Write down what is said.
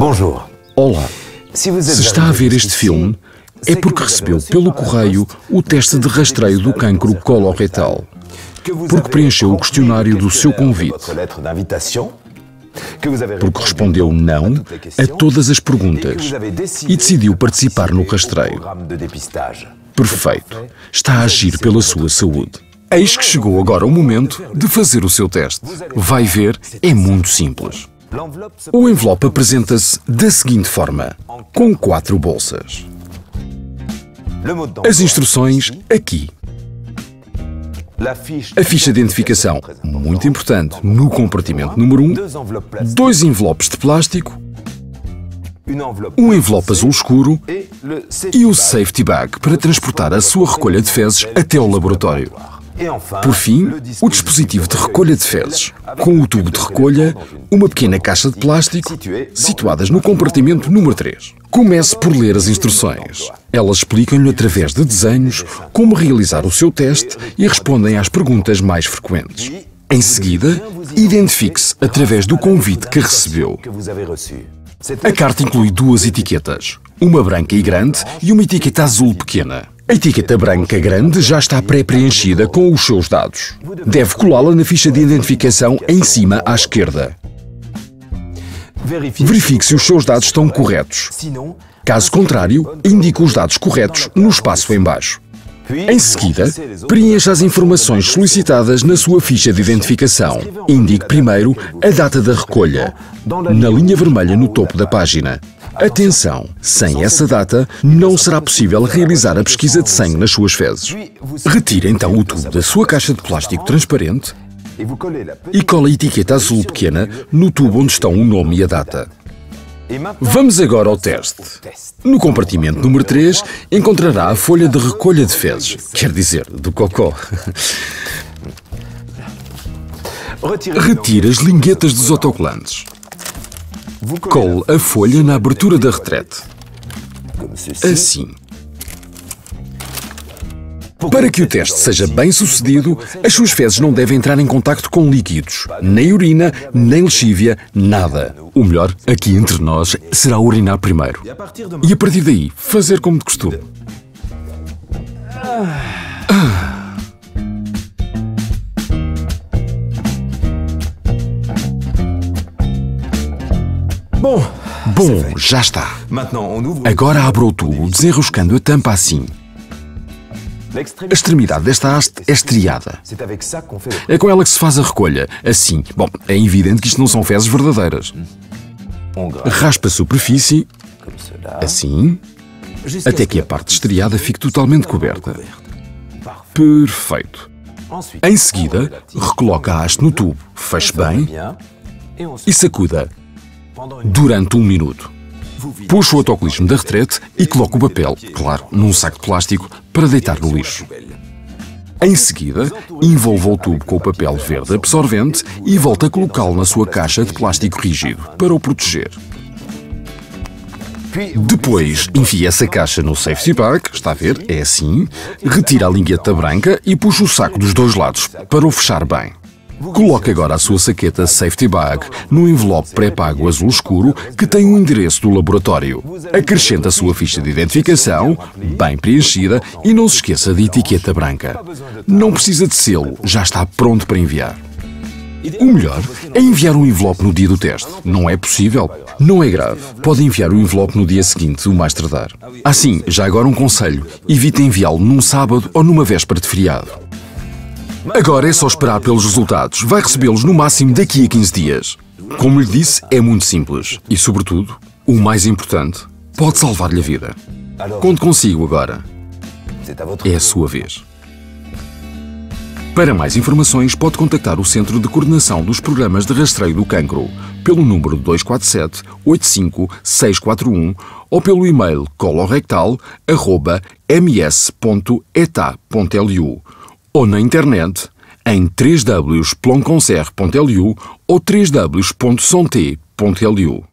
Bonjour. Olá. Se está a ver este filme, é porque recebeu pelo correio o teste de rastreio do cancro coloretal. Porque preencheu o questionário do seu convite. Porque respondeu não a todas as perguntas e decidiu participar no rastreio. Perfeito. Está a agir pela sua saúde. Eis que chegou agora o momento de fazer o seu teste. Vai ver, é muito simples. O envelope apresenta-se da seguinte forma, com quatro bolsas. As instruções aqui. A ficha de identificação, muito importante, no compartimento número 1, um, dois envelopes de plástico, um envelope azul escuro e o safety bag para transportar a sua recolha de fezes até o laboratório. Por fim, o dispositivo de recolha de fezes, com o tubo de recolha, uma pequena caixa de plástico, situadas no compartimento número 3. Comece por ler as instruções. Elas explicam-lhe através de desenhos como realizar o seu teste e respondem às perguntas mais frequentes. Em seguida, identifique-se através do convite que recebeu. A carta inclui duas etiquetas, uma branca e grande e uma etiqueta azul pequena. A etiqueta branca grande já está pré-preenchida com os seus dados. Deve colá-la na ficha de identificação em cima à esquerda. Verifique se os seus dados estão corretos. Caso contrário, indique os dados corretos no espaço em baixo. Em seguida, preencha as informações solicitadas na sua ficha de identificação. Indique primeiro a data da recolha, na linha vermelha no topo da página. Atenção! Sem essa data, não será possível realizar a pesquisa de sangue nas suas fezes. Retire então o tubo da sua caixa de plástico transparente e cola a etiqueta azul pequena no tubo onde estão o nome e a data. Vamos agora ao teste. No compartimento número 3 encontrará a folha de recolha de fezes, quer dizer, do cocó. Retire as linguetas dos autocolantes. Cole a folha na abertura da retrete. Assim. Para que o teste seja bem sucedido, as suas fezes não devem entrar em contacto com líquidos, nem urina, nem lexívia, nada. O melhor, aqui entre nós, será urinar primeiro. E a partir daí, fazer como de costume. Bom, Bom, já está. Agora abra o tubo, desenroscando a tampa assim. A extremidade desta haste é estriada. É com ela que se faz a recolha. Assim. Bom, é evidente que isto não são fezes verdadeiras. Raspa a superfície. Assim. Até que a parte estriada fique totalmente coberta. Perfeito. Em seguida, recoloca a haste no tubo, feche bem e sacuda durante um minuto. Puxa o autocolismo da retrete e coloca o papel, claro, num saco de plástico, para deitar no lixo. Em seguida, envolva o tubo com o papel verde absorvente e volta a colocá-lo na sua caixa de plástico rígido, para o proteger. Depois, enfia essa caixa no safety bag, está a ver, é assim, retira a lingueta branca e puxa o saco dos dois lados, para o fechar bem. Coloque agora a sua saqueta Safety Bag no envelope pré-pago azul escuro que tem o endereço do laboratório. Acrescente a sua ficha de identificação, bem preenchida, e não se esqueça de etiqueta branca. Não precisa de selo, já está pronto para enviar. O melhor é enviar um envelope no dia do teste. Não é possível? Não é grave. Pode enviar o envelope no dia seguinte, o mais tardar. Assim, já agora um conselho: evite enviá-lo num sábado ou numa véspera de feriado. Agora é só esperar pelos resultados. Vai recebê-los no máximo daqui a 15 dias. Como lhe disse, é muito simples. E, sobretudo, o mais importante, pode salvar-lhe a vida. Conto consigo agora. É a sua vez. Para mais informações, pode contactar o Centro de Coordenação dos Programas de Rastreio do Cancro pelo número 247 85 641 ou pelo e-mail colorectal.ms.eta.lu ou na internet em www.plonconcerre.lu ou www.sonte.lu.